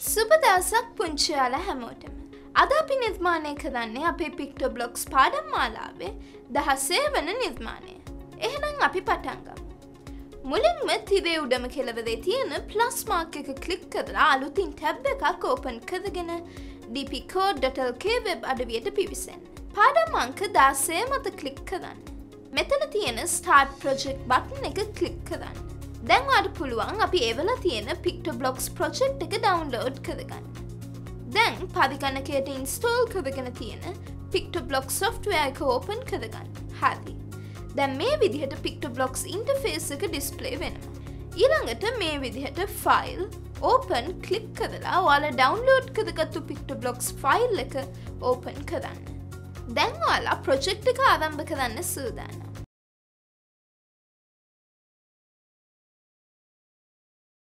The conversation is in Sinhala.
සුබදවසක් පුංචයාල හැමෝටම. අද අපි නිර්මාණය කරන්නේ අපේ පික්ටෝ බ්ලොග්ස් පාඩම් මාලාවේ දහසේ වන නිර්මාණය. එහෙනම් අපි පටන්ගම්. මුලින්ම තිරේ උඩම කෙලවරේ තියෙන ප්ලස් මාර්ක එක කලික් කරලා අලුතින් ටැබ් එකක් ඕපන් කරගෙන DPCode.lk වෙබ් අඩවියට පිවිසෙන්. පාඩම් අංක දාසය මත කලික් කරන්න. මෙතන තියෙන ස්ටාර්ට් ප්‍රජෙක්් බටන් එක කලික් කරන්න. දැන්වාට පුළුවන් අපි ඒවල තියෙන පික්ට බ්ලොක්ස් ප්‍රොජෙක්් එක ඩවන්ලෝඩ් කරගන්න. දැන් පදිගන්නකයට ඉන්ස්ටෝල් කරගෙන තියෙන පික්ට බ්ලොක් සොෆ්ටවය එක ඕපන් කරගන්න හරි. දැන් මේ විදිහට පික්ට බ්ලොක්ස් ඉන්ටෆේස් එක ඩිස්පලේ වෙනවා. ඊළඟට මේ විදිහට ෆයිල් ඕපන් කලික් කරලා වාල ඩවන්ලෝඩ් කරගත්තු පික්ට බ්ලොක්ස් ෆයිල් එක ඕපන් කරන්න. දැන්වාලා ප්‍රොජෙක්් එක ආරම්භ කරන්න සූදානම්.